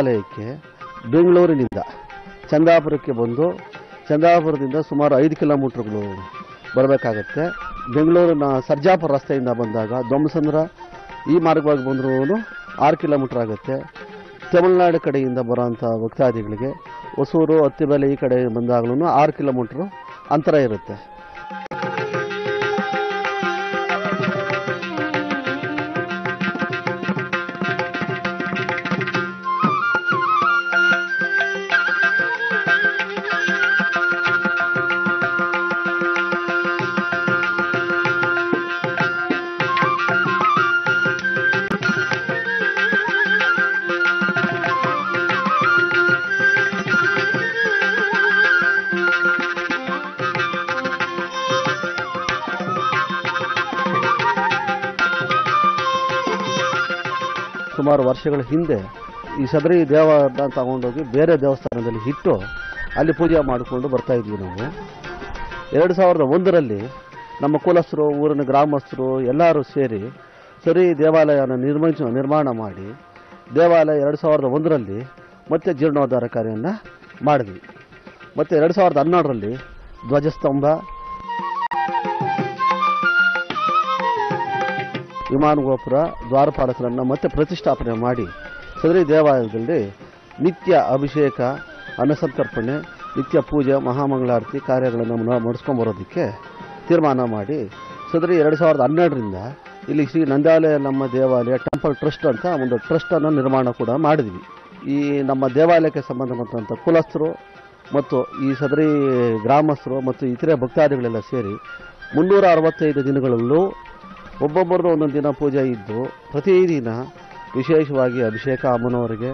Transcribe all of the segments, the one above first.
ದೇವಾಲಯಕ್ಕೆ ಬೆಂಗಳೂರಿನಿಂದ ಚಂದಾಪುರಕ್ಕೆ ಬಂದು ಚಂದಾಪುರದಿಂದ ಸುಮಾರು ಐದು ಕಿಲೋಮೀಟ್ರ್ಗಳು ಬರಬೇಕಾಗತ್ತೆ. ಬೆಂಗಳೂರಿನ ಸರ್ಜಾಪುರ ರಸ್ತೆಯಿಂದ ಬಂದಾಗ ದೊಮ್ಮಸಂದ್ರ ಈ ಮಾರ್ಗವಾಗಿ ಬಂದರೂ ಆರು ಕಿಲೋಮೀಟ್ರ್ ಆಗುತ್ತೆ. ತಮಿಳುನಾಡು ಕಡೆಯಿಂದ ಬರೋಂಥ ಭಕ್ತಾದಿಗಳಿಗೆ ಹೊಸೂರು ಹತ್ತಿಬೆಲೆ ಈ ಕಡೆ ಬಂದಾಗಲೂ ಆರು ಕಿಲೋಮೀಟ್ರು ಅಂತರ ಇರುತ್ತೆ. ವರ್ಷಗಳ ಹಿಂದೆ ಈ ಸದರಿ ದೇವನ ತಗೊಂಡೋಗಿ ಬೇರೆ ದೇವಸ್ಥಾನದಲ್ಲಿ ಇಟ್ಟು ಅಲ್ಲಿ ಪೂಜೆ ಮಾಡಿಕೊಂಡು ಬರ್ತಾ ಇದ್ವಿ ನಾವು. ಎರಡು ಸಾವಿರದ ಒಂದರಲ್ಲಿ ನಮ್ಮ ಕುಲಸ್ಥರು, ಊರಿನ ಗ್ರಾಮಸ್ಥರು ಎಲ್ಲರೂ ಸೇರಿ ಸರಿ ದೇವಾಲಯನ ನಿರ್ಮಿಸ, ನಿರ್ಮಾಣ ಮಾಡಿ ದೇವಾಲಯ ಎರಡು ಸಾವಿರದ ಒಂದರಲ್ಲಿ ಮತ್ತೆ ಜೀರ್ಣೋದ್ಧಾರ ಕಾರ್ಯವನ್ನು ಮಾಡಿದ್ವಿ. ಮತ್ತು ಎರಡು ಸಾವಿರದ ಹನ್ನೆರಡರಲ್ಲಿ ಧ್ವಜಸ್ತಂಭ ವಿಮಾನ ಗೋಪುರ ದ್ವಾರಪಾಲಕರನ್ನು ಮತ್ತೆ ಪ್ರತಿಷ್ಠಾಪನೆ ಮಾಡಿ ಸದರಿ ದೇವಾಲಯದಲ್ಲಿ ನಿತ್ಯ ಅಭಿಷೇಕ, ಅನ್ನಸಂತರ್ಪಣೆ, ನಿತ್ಯ ಪೂಜೆ, ಮಹಾಮಂಗಳಾರತಿ ಕಾರ್ಯಗಳನ್ನು ನಡೆಸ್ಕೊಂಬರೋದಕ್ಕೆ ತೀರ್ಮಾನ ಮಾಡಿ ಸದರಿ ಎರಡು ಸಾವಿರದ ಹನ್ನೆರಡರಿಂದ ಇಲ್ಲಿ ಶ್ರೀ ನಂದಾಲಯ ನಮ್ಮ ದೇವಾಲಯ ಟೆಂಪಲ್ ಟ್ರಸ್ಟ್ ಅಂತ ಒಂದು ಟ್ರಸ್ಟನ್ನು ನಿರ್ಮಾಣ ಕೂಡ ಮಾಡಿದ್ವಿ. ಈ ನಮ್ಮ ದೇವಾಲಯಕ್ಕೆ ಸಂಬಂಧಪಟ್ಟಂಥ ಕುಲಸ್ಥರು ಮತ್ತು ಈ ಸದರಿ ಗ್ರಾಮಸ್ಥರು ಮತ್ತು ಇತರೆ ಭಕ್ತಾದಿಗಳೆಲ್ಲ ಸೇರಿ ಮುನ್ನೂರ ಅರವತ್ತೈದು ದಿನಗಳಲ್ಲೂ ಒಬ್ಬೊಬ್ಬರದ್ದು ಒಂದೊಂದು ದಿನ ಪೂಜೆ ಇದ್ದು, ಪ್ರತಿದಿನ ವಿಶೇಷವಾಗಿ ಅಭಿಷೇಕ ಅಮ್ಮನವರಿಗೆ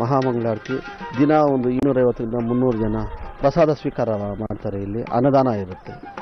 ಮಹಾಮಂಗಳಾರತಿ, ದಿನ ಒಂದು ಇನ್ನೂರೈವತ್ತರಿಂದ ಮುನ್ನೂರು ಜನ ಪ್ರಸಾದ ಸ್ವೀಕಾರ ಮಾಡ್ತಾರೆ ಇಲ್ಲಿ. ಅನ್ನದಾನ ಇರುತ್ತೆ.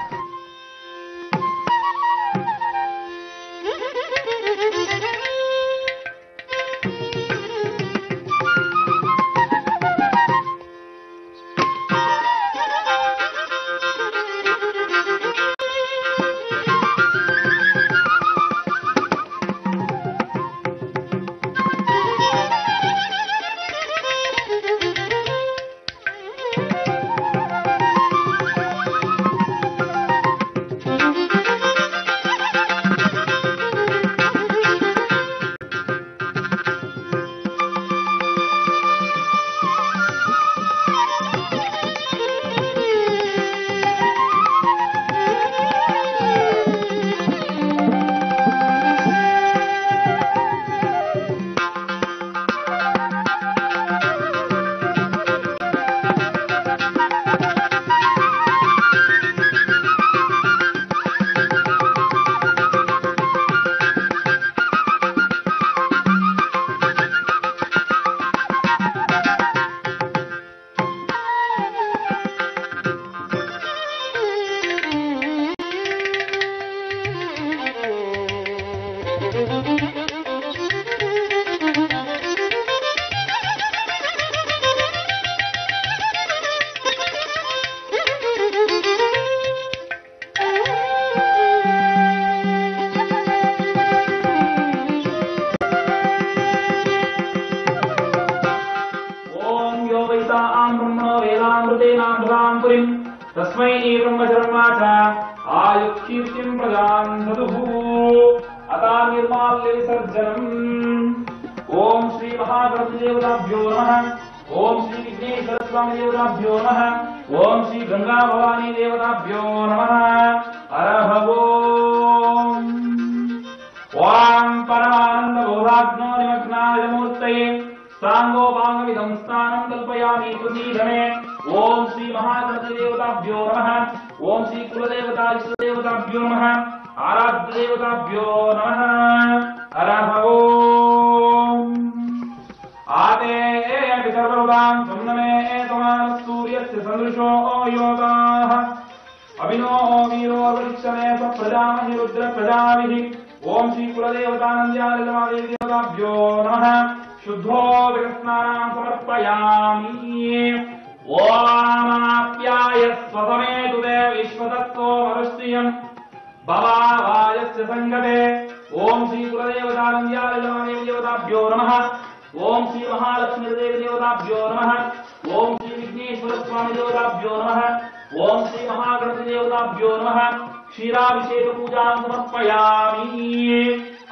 आराध्यदेवताभ्यो नमः। अरहवो आदे सर्वदान् सन्दने एतवान् सूर्यस्य सदृशो योगाः। अभिनो वीरो वृक्षमे स प्रजामहि रुद्रप्रजामिः ओम् श्रीकुलदेवतानन्द्याभ्यो नमः। शुद्धो विकृत्नाम् समर्पयामि। ओमाप्याय स्वतमे तु देवविश्वदत्तो अनुश्चयम् भवाभायस्य सङ्गते ॐ श्रीकुलदेवतानन्द्यालयमानेवदेवताभ्यो नमः। ॐ श्रीमहालक्ष्मीदेवदेवताभ्यो नमः। ॐ श्रीविघ्नेश्वरस्वामिदेवताभ्यो नमः। ॐ श्रीमहाग्रन्थदेवताभ्यो नमः। क्षीराभिषेकपूजां समर्पयामि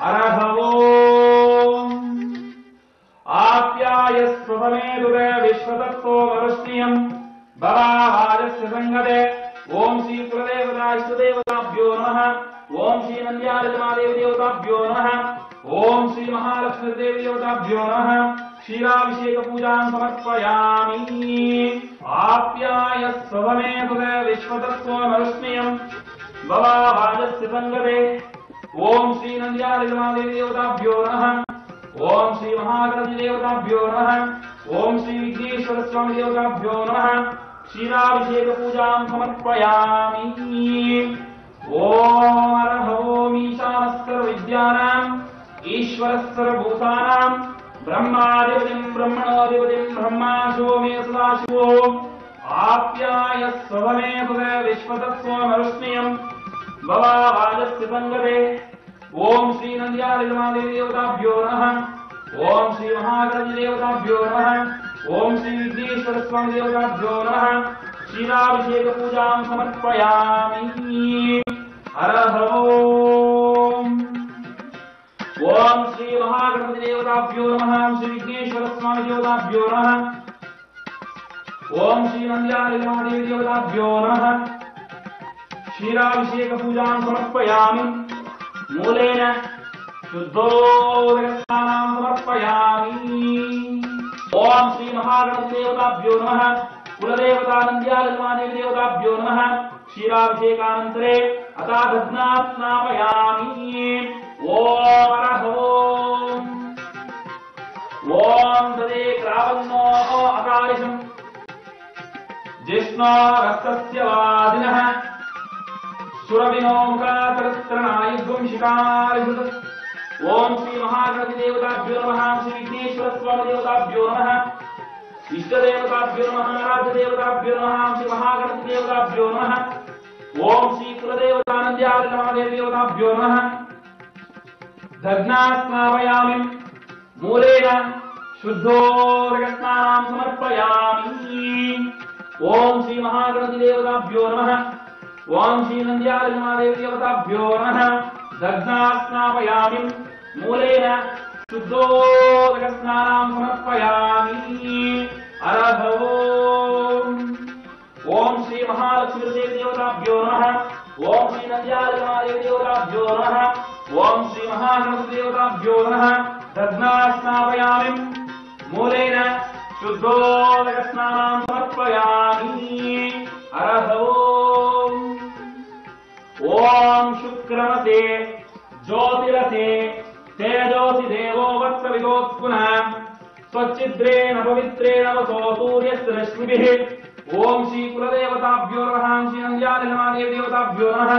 अरभवो आप्यायस्वमे दुरे विश्वतत्त्वो वरुष्णीयम् भवाभाजस्य सङ्गते ॐ श्रीकुलदेवता इष्टदेव नमः। ओम श्री नंद्यालजमादेव देवताभ्यो नमः। ओम श्री महालक्ष्मीदेव देवताभ्यो नमः। क्षीराभिषेक पूजां समर्पयामि। आप्याय सवमे कृते विश्वतत्त्वमनुस्मयम् भवाभाजस्य सङ्गते। ओम श्री नंद्यालजमादेव देवताभ्यो नमः। ओम श्री महागणदेवताभ्यो नमः। ओम श्री विघ्नेश्वर स्वामी देवताभ्यो नमः। क्षीराभिषेक पूजां समर्पयामि। ओमर्भवोमीशानस्सर्वविद्यानाम् ईश्वरस्सर्वभूतानाम् ब्रह्माधिपतिम् ब्रह्मणोधिपतिम् ब्रह्मा शिवो मे सदाशिवो आप्याय स्वभमे भवे विश्वतत्स्वमरुष्णीयम् भवाजस्य सङ्गते ॐ श्रीनन्द्यादिमादेवदेवताभ्यो नमः। ॐ श्रीमहागणदेवताभ्यो ओम श्री महागणपति देवताभ्यो नमः श्री विघ्नेश्वर स्वामी देवताभ्यो नमः। ओम श्री नंद्याल देवी देवताभ्यो नमः। क्षीराभिषेक पूजा समर्पयामि। मूलेन शुद्धोदकस्थानां समर्पयामि। ओम श्री महागणपति देवताभ्यो नमः। कुलदेवतानन्द्यालमादेवदेवताभ्यो नमः। क्षीराभिषेकानन्तरे अथा भग्नात् स्नापयामि ॐ अरहवो ॐ तदे क्रावन्नो अकारिषम्। जिष्णो रक्तस्य वादिनः। सुरविनो मुखाकर्त्रणायुगुंशिकारिषत् ॐ श्री श्रीमहागणपतिदेवताभ्यो नमः। श्री श्रीविघ्नेश्वरस्वामिदेवताभ्यो नमः। इष्टदेवताभ्यो नमः आराध्यदेवताभ्यो नमः श्री महागणपतिदेवताभ्यो नमः। ओम श्री कुलदेवतानन्द्याय नमदेवताभ्यो नमः। दग्नास्नावयामि मूलेन शुद्धो शुद्धोर्यत्नानां समर्पयामि। ओम श्री महागणपतिदेवताभ्यो नमः। ओम श्री नन्द्याय नमदेवताभ्यो नमः। दग्नास्नावयामि मूलेन शुद्धोदकस्नानाम् समर्पयामि। अरभवो। ओम श्री महालक्ष्मीदेवी देवताभ्यो नमः। ओम श्री नद्यालयमादेवी देवताभ्यो नमः। ओम श्री महासरस्वती देवताभ्यो नमः। दध्नास्नापयामि मूलेन शुद्धोदकस्नानाम् समर्पयामि। अरहवो ओम शुक्रमते ज्योतिरते तेजोसि देवो वत्सवितोत्पुनः स्वच्छिद्रेण पवित्रेण वसो सूर्यस्य रश्मिभिः। श्री कुलदेवताभ्यो नमः। श्री नन्द्यादिलमादेवदेवताभ्यो नमः।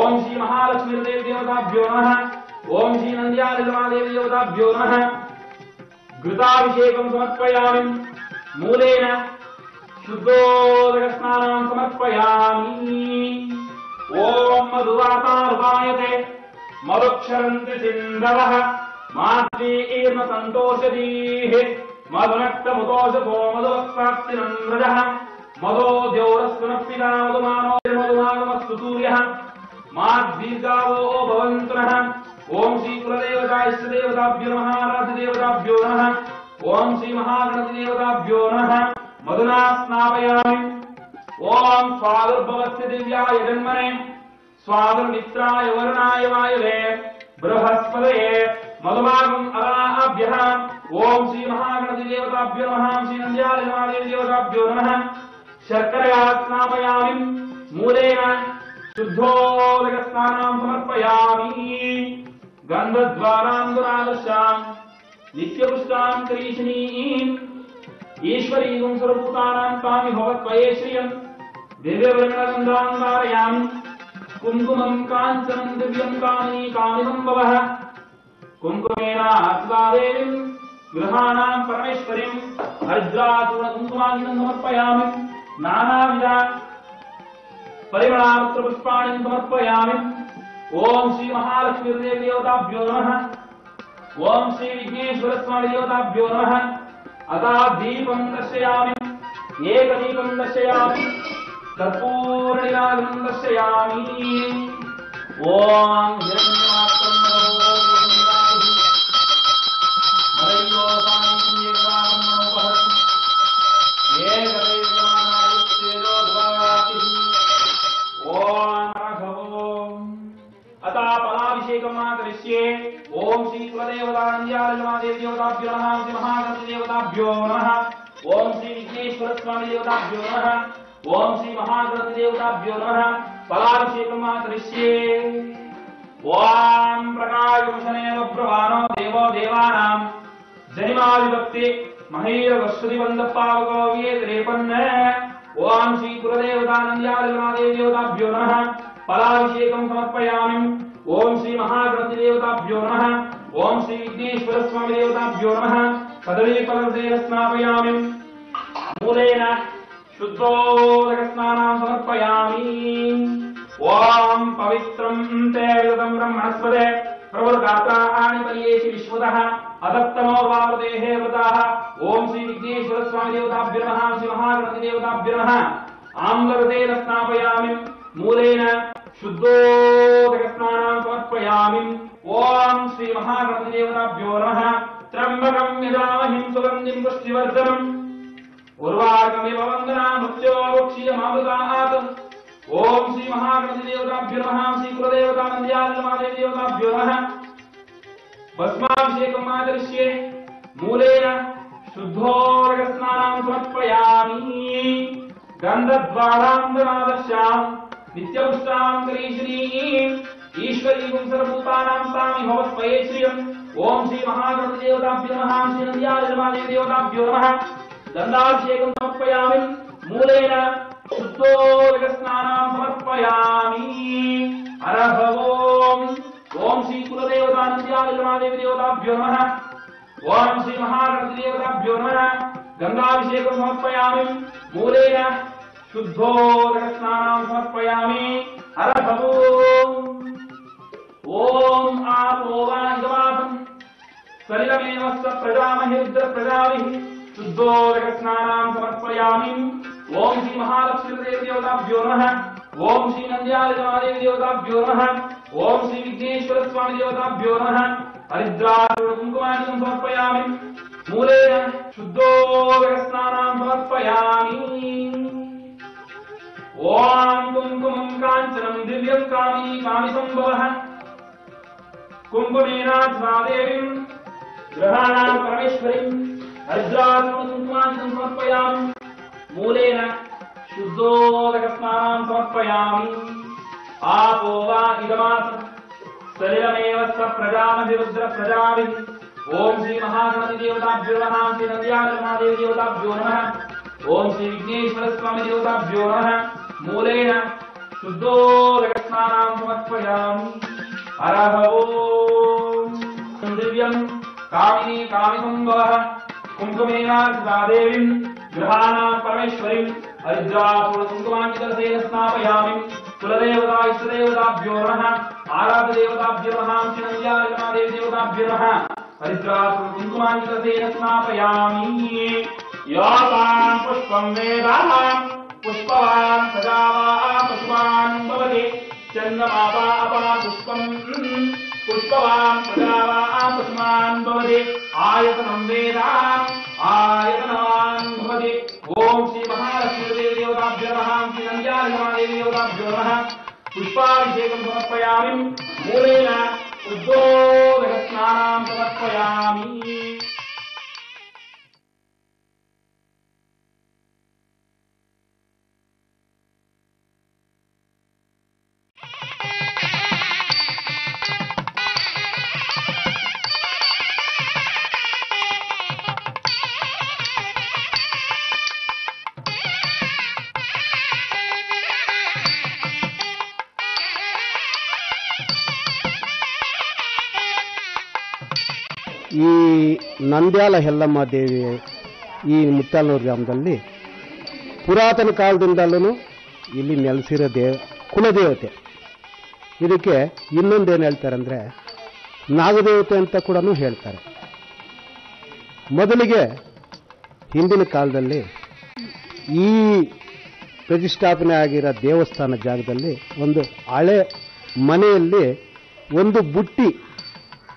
ॐ श्री महालक्ष्मीदेवदेवताभ्यो नमः। ॐ श्री नन्द्यादिलमादेवदेवताभ्यो नमः। घृताभिषेकं समर्पयामि। मूलेन शुद्धोदकस्नानं समर्पयामि। ॐ मधुवातानुपायते। मरुक्षरन्ति सिन्धवः मात्रीम सन्तोषधीः। मधुनक्तमुतोष भो मधुवत्सात्तिनम्रजः मधो द्यौरस्वनप्पिता मधुमानो मधुमानमस्तु सूर्यः। माद्दीर्घावो भवन्तु नः ॐ श्रीकुलदेवतायश्चदेवताभ्यो नमः। राजदेवताभ्यो मधुना स्नापयामि। ॐ स्वादुर्भवस्य दिव्याय जन्मने। स्वादुर्मित्राय वरुणाय वायुवे बृहस्पतये मधुमागम अराभ्यः ओम श्री महागणपति देवताभ्यो नमः श्री नंद्याल महादेव देवताभ्यो नमः। शर्करयात्नामयामि मूलेन शुद्धोदकस्नानाम् समर्पयामि। गंधद्वारां गन्धद्वारान्दुरादशाम् नित्यपुष्टां करीषणीम् ईश्वरीगुं सर्वभूतानाम् तामि भवत्वये श्रियं दिव्यवर्णगन्धाम् धारयामि। कुङ्कुमम् काञ्चनम् दिव्यम् कामिनी कामिसम्भवः कुङ्कुमेनात्वा देवीम् गृहाणाम् परमेश्वरीम् हरिद्राचूर्णकुङ्कुमादिनम् समर्पयामि नानाविध परिमलावत्र पुष्पाणि समर्पयामि। ओम श्री नमः। स्वामी श्रीविघ्नेश्वरस्वामिदेवताभ्यो नमः। अतः दीपं दर्शयामि। एकदीपम् दर्शयामि। कर्पूरणिलानन्दस्यामि ॐ ओम श्री विघ्नेश्वर स्वामी देवताभ्यो नमः। कदलीफलसेन स्नापयामि। मूलेन शुद्धोदकस्नानां समर्पयामि। ओम पवित्रं ते विदतं ब्रह्मणस्पदे प्रवृगात्राणि पर्येषि विश्वतः। देवताभ्यो नमः। श्री महागणपति देवताभ्यो नमः। आम्लरसेन स्नापयामि। मूलेन समर्पयामि। ॐ श्री महागणपतिदेवताभ्यो नमः। त्र्यम्बकं यजामहिं सुगन्धिं पुष्टिवर्धनम्। उर्वाकमिव वन्दना मृत्योक्षीयमामृतात् ॐ श्री महागणपतिदेवताभ्यो नमः। श्री कुलदेवतानन्द्यालमादेवदेवताभ्यो नमः। भस्माभिषेकम् आचरिष्ये। मूलेन शुद्धोदकस्नानां समर्पयामि। गन्धद्वारान्दनादश्याम् नित्यपुष्टां ईश्वरीं सर्वभूतानां सामि भवस्मये श्रियम् ॐ श्री महागणपतिदेवताभ्यो नमः। श्री नन्द्यालमादेवदेवताभ्यो नमः। गन्धाभिषेकं समर्पयामि। मूलेन शुद्धोदकस्नानां समर्पयामि। ॐ ॐ श्री कुलदेवतानन्द्यालमादेवदेवताभ्यो नमः। ॐ श्री महागणपतिदेवताभ्यो नमः। गङ्गाभिषेकं समर्पयामि। मूलेन शुद्धोदकस्नानां समर्पयामि। हरः ॐ आपो वा इदवासम् सलिलमेव स प्रजामहिरुद्रप्रजाभिः शुद्धोदकस्नानां समर्पयामि। ॐ श्री महालक्ष्मीदेवदेवताभ्यो नमः। ॐ श्री नन्द्यालमादेवदेवताभ्यो नमः। ॐ श्री विघ्नेश्वरस्वामिदेवताभ्यो नमः। हरिद्राकुङ्कुमादिकं समर्पयामि। मूलेन शुद्धोदकस्नानां समर्पयामि। ॐ कुङ्कुमं काञ्चनं दिव्यं कामी कामिसम्भवः कुङ्कुमेनाध्वादेवीं ग्रहाणां परमेश्वरीं हरिद्राकुङ्कुमादिकं समर्पयामि। मूलेन शुद्धोदकस्नानां समर्पयामि। आपो वा इदमासम् सलिलमेव स प्रजामधिरुद्रप्रजाभिः ॐ श्री महागणपतिदेवताभ्यो नमः, श्री नन्द्यालमादेवदेवताभ्यो नमः। ॐ श्री विघ्नेश्वरस्वामिदेवताभ्यो नमः। मूलेन शुद्धोदकस्नानां समर्पयामि। हरः दिव्यं कामिनी कामिसम्भवः कुङ्कुमेनार्चितादेवीं गृहाणां परमेश्वरीं हरिद्रापुरकुङ्कुमाञ्चितसेन स्नापयामि कुलदेवता इष्टदेवताभ्यो नमः आराधदेवताभ्यो नमः श्रीनन्द्यालमादेवदेवताभ्यो नमः हरिद्रापुरकुङ्कुमाञ्चितसेन स्नापयामि यातां पुष्पं वेदानां, पुष्पवान् सजावा पुष्पान् भवति। चन्द्रमापा अपा पुष्पम्। पुष्पवान् सजावा पुष्पान् भवति। आयतनं वेदा, आयतनवान् भवति। ॐ श्री महालक्ष्मीदेवदेवताभ्यो नमः। श्री नन्द्यालमादेवदेवताभ्यो नमः। पुष्पाभिषेकं समर्पयामि। मूलेन उद्बोधकस्नानां समर्पयामि। ನಂದ್ಯಾಲ ಹೆಲ್ಲಮ್ಮ ದೇವಿ ಈ ಮುತ್ತಾಲ್ನೂರು ಗ್ರಾಮದಲ್ಲಿ ಪುರಾತನ ಕಾಲದಿಂದಲೂ ಇಲ್ಲಿ ನೆಲೆಸಿರೋ ದೇವ ಕುಲದೇವತೆ. ಇದಕ್ಕೆ ಇನ್ನೊಂದೇನು ಹೇಳ್ತಾರಂದ್ರೆ ನಾಗದೇವತೆ ಅಂತ ಕೂಡ ಹೇಳ್ತಾರೆ. ಮೊದಲಿಗೆ ಹಿಂದಿನ ಕಾಲದಲ್ಲಿ ಈ ಪ್ರತಿಷ್ಠಾಪನೆ ಆಗಿರೋ ದೇವಸ್ಥಾನ ಜಾಗದಲ್ಲಿ ಒಂದು ಹಳೆ ಮನೆಯಲ್ಲಿ ಒಂದು ಬುಟ್ಟಿ,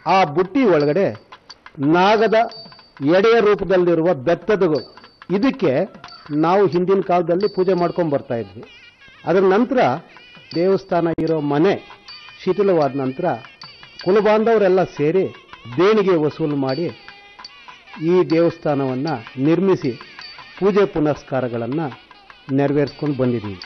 ಆ ಬುಟ್ಟಿ ಒಳಗಡೆ ನಾಗದ ಎಡೆಯ ರೂಪದಲ್ಲಿರುವ ಬೆತ್ತದಗು ಇದಕ್ಕೆ ನಾವು ಹಿಂದಿನ ಕಾಲದಲ್ಲಿ ಪೂಜೆ ಮಾಡ್ಕೊಂಡು ಬರ್ತಾ ಇದ್ವಿ. ಅದರ ನಂತರ ದೇವಸ್ಥಾನ ಇರೋ ಮನೆ ಶಿಥಿಲವಾದ ನಂತರ ಕುಲಬಾಂಧವರೆಲ್ಲ ಸೇರಿ ದೇಣಿಗೆ ವಸೂಲು ಮಾಡಿ ಈ ದೇವಸ್ಥಾನವನ್ನು ನಿರ್ಮಿಸಿ ಪೂಜೆ ಪುನಸ್ಕಾರಗಳನ್ನು ನೆರವೇರಿಸ್ಕೊಂಡು ಬಂದಿದ್ದೀವಿ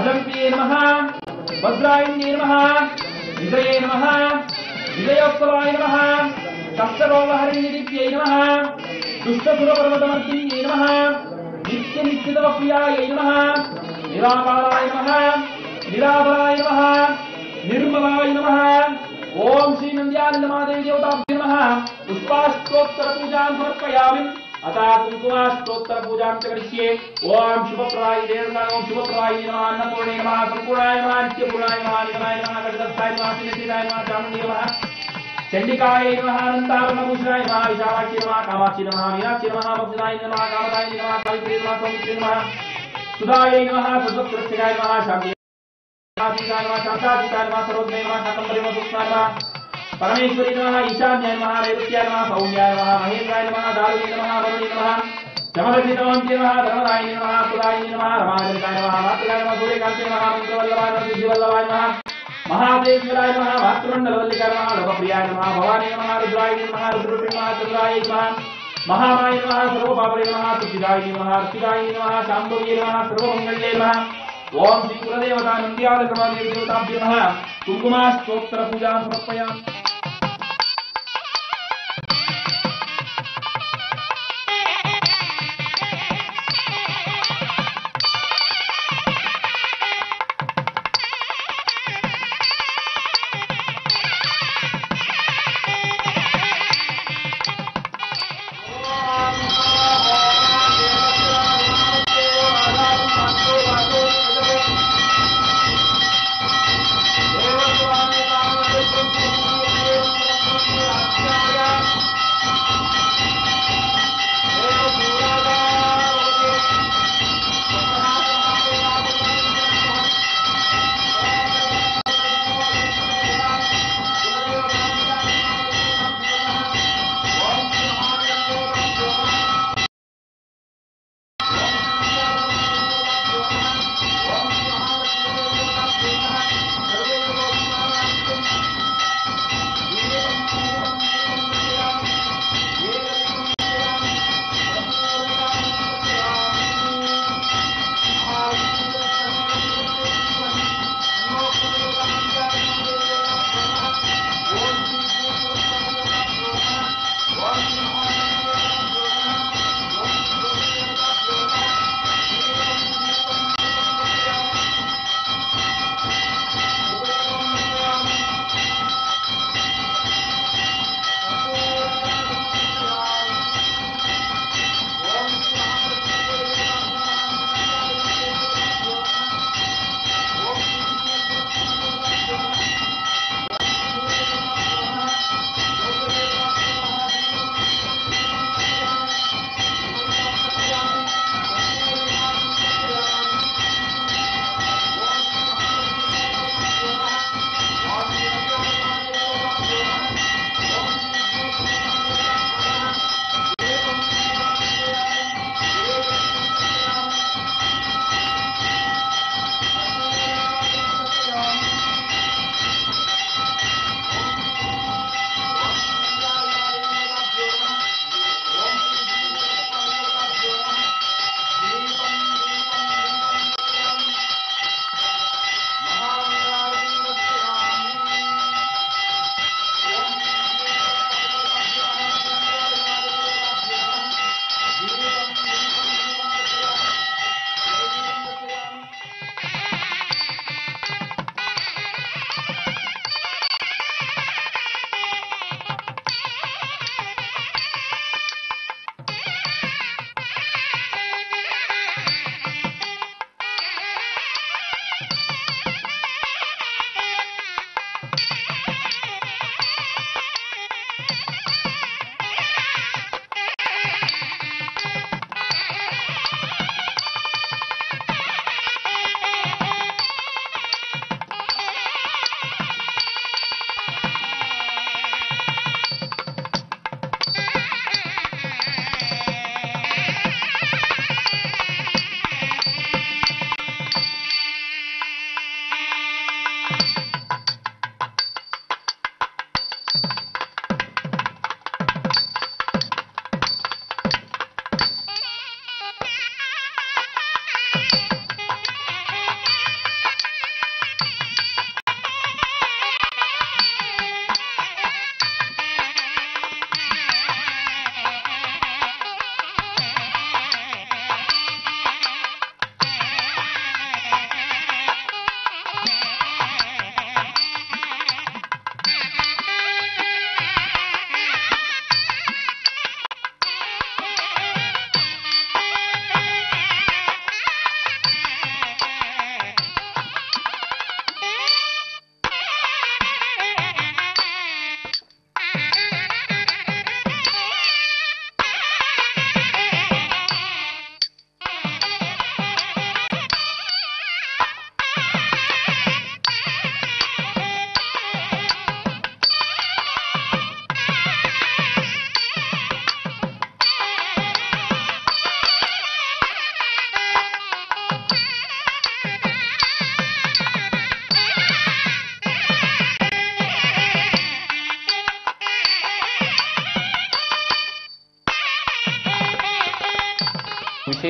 अजंपी नम। वज्रायन्ये नम। विजय नम। विजयोत्सवाय नम। कष्टरोगहरिणीदिव्यै नम। दुष्टसुरपर्वतमर्तिन्ये नम। नित्यनिश्चितवक्रियायै नम। निराय नम। निराभराय नम। निर्मलाय नम। ओं श्री नंद्यानंद महादेव देवताभ्य नमः। पुष्पास्तोत्र पूजां अतः कुंकुमा पूजा करिष्ये। ओम शुभ प्रदाय देवदान शुभ प्रदाय नमः, अन्नपूर्णे नमः संपूर्णाय नमः नित्यपूर्णाय नमः निगमाय नमः गणदत्ताय नमः सिद्धिदाय नमः, चामुण्डे नमः चंडिकाय नमः नमः विशालाक्षी नमः, कामाक्षी नमः, मीनाक्षी नमः भक्तिदाय नमः, कामदाय नमः पवित्रे नमः, सौमित्रे नमः, सुधाय नमः सद्वत्सरस्याय नमः शान्ति नमः शान्ताय नमः सर्वज्ञाय नमः काकम्बरे नमः। परमेश्वरी नमः ईशान्याय नमः रेवत्याय नमः सौम्याय नमः, महेन्द्राय नमः, दारुणे नमः वरुणे नमः चमदक्षितवन्त्ये नमः धनदाय नमः सुदाय नमः रमाजनकाय नमः, मातृकाय नमः, सूर्यकान्ते नमः मन्त्रवल्लभाय नमः सिद्धिवल्लभाय नमः महादेवराय नमः भातृमण्डलवल्लिकाय नमः, लोकप्रियाय नमः, भवानी नमः रुद्राय नमः रुद्ररूपे नमः, चन्द्राय नमः, महामाय नमः, सर्वपापरे नमः तुचिदाय नमः अर्चिदाय नमः शाम्भवे नमः सर्वमङ्गले नमः, ओम श्री कुलदेवता नंद्याल समाधि देवताभ्यो नमः कुंकुमा स्तोत्र पूजा समर्पयामि।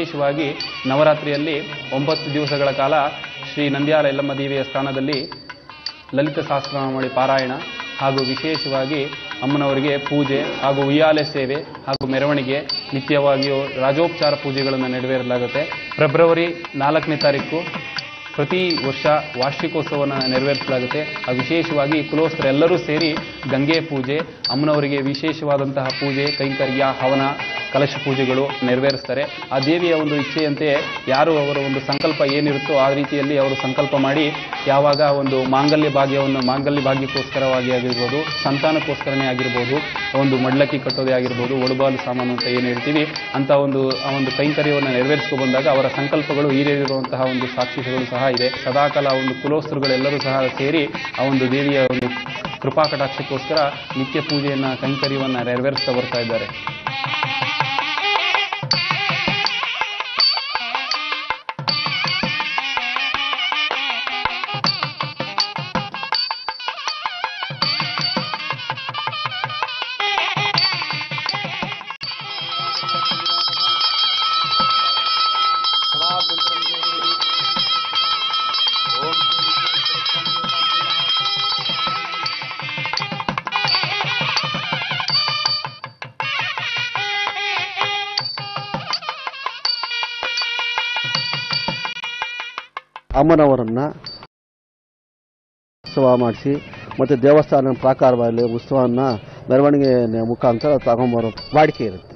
ವಿಶೇಷವಾಗಿ ನವರಾತ್ರಿಯಲ್ಲಿ ಒಂಬತ್ತು ದಿವಸಗಳ ಕಾಲ ಶ್ರೀ ನಂದ್ಯಾಲ ಯಲ್ಲಮ್ಮ ದೇವಿಯ ಸ್ಥಾನದಲ್ಲಿ ಲಲಿತ ಸಹಸ್ರನಾಮಾವಳಿ ಪಾರಾಯಣ ಹಾಗೂ ವಿಶೇಷವಾಗಿ ಅಮ್ಮನವರಿಗೆ ಪೂಜೆ ಹಾಗೂ ಉಯ್ಯಾಲೆ ಸೇವೆ ಹಾಗೂ ಮೆರವಣಿಗೆ ನಿತ್ಯವಾಗಿಯೂ ರಾಜೋಪಚಾರ ಪೂಜೆಗಳನ್ನು ನೆರವೇರಲಾಗುತ್ತೆ. ಫೆಬ್ರವರಿ ನಾಲ್ಕನೇ ತಾರೀಕು ಪ್ರತಿ ವರ್ಷ ವಾರ್ಷಿಕೋತ್ಸವವನ್ನು ನೆರವೇರಿಸಲಾಗುತ್ತೆ. ಆ ವಿಶೇಷವಾಗಿ ಕುಲೋಸ್ತರೆಲ್ಲರೂ ಸೇರಿ ಗಂಗೆ ಪೂಜೆ, ಅಮ್ಮನವರಿಗೆ ವಿಶೇಷವಾದಂತಹ ಪೂಜೆ, ಕೈಂಕರ್ಯ, ಹವನ ಕಲಶ ಪೂಜೆಗಳು ನೆರವೇರಿಸ್ತಾರೆ. ಆ ದೇವಿಯ ಒಂದು ಇಚ್ಛೆಯಂತೆ ಯಾರು ಅವರ ಒಂದು ಸಂಕಲ್ಪ ಏನಿರುತ್ತೋ ಆ ರೀತಿಯಲ್ಲಿ ಅವರು ಸಂಕಲ್ಪ ಮಾಡಿ ಯಾವಾಗ ಒಂದು ಮಾಂಗಲ್ಯ ಭಾಗ್ಯವನ್ನು ಮಾಂಗಲ್ಯ ಭಾಗ್ಯಕ್ಕೋಸ್ಕರವಾಗಿ ಆಗಿರ್ಬೋದು, ಸಂತಾನಕ್ಕೋಸ್ಕರನೇ ಆಗಿರ್ಬೋದು, ಒಂದು ಮಡ್ಲಕ್ಕಿ ಕಟ್ಟೋದೇ ಆಗಿರ್ಬೋದು, ಒಡಬಾಲು ಸಾಮಾನು ಅಂತ ಏನು ಹೇಳ್ತೀವಿ ಅಂತ ಒಂದು, ಆ ಒಂದು ಕೈಂಕರ್ಯವನ್ನು ನೆರವೇರಿಸ್ಕೊಬಂದಾಗ ಅವರ ಸಂಕಲ್ಪಗಳು ಈಡೇರಿರುವಂತಹ ಒಂದು ಸಾಕ್ಷಿಗಳು ಸಹ ಇದೆ. ಸದಾಕಾಲ ಒಂದು ಕುಲೋಸ್ತರುಗಳೆಲ್ಲರೂ ಸಹ ಸೇರಿ ಆ ಒಂದು ದೇವಿಯ ಒಂದು ಕೃಪಾ ಕಟಾಕ್ಷಕ್ಕೋಸ್ಕರ ನಿತ್ಯ ಪೂಜೆಯನ್ನು, ಕೈಂಕರ್ಯವನ್ನು ನೆರವೇರಿಸ್ತಾ ಬರ್ತಾ ಇದ್ದಾರೆ. ಅಮ್ಮನವರನ್ನ ಉತ್ಸವ ಮಾಡಿಸಿ ಮತ್ತು ದೇವಸ್ಥಾನ ಪ್ರಾಕಾರವಾಗಿ ಉತ್ಸವವನ್ನು ಮೆರವಣಿಗೆ ಮುಖಾಂತರ ತಗೊಂಬರೋ ವಾಡಿಕೆ ಇರುತ್ತೆ.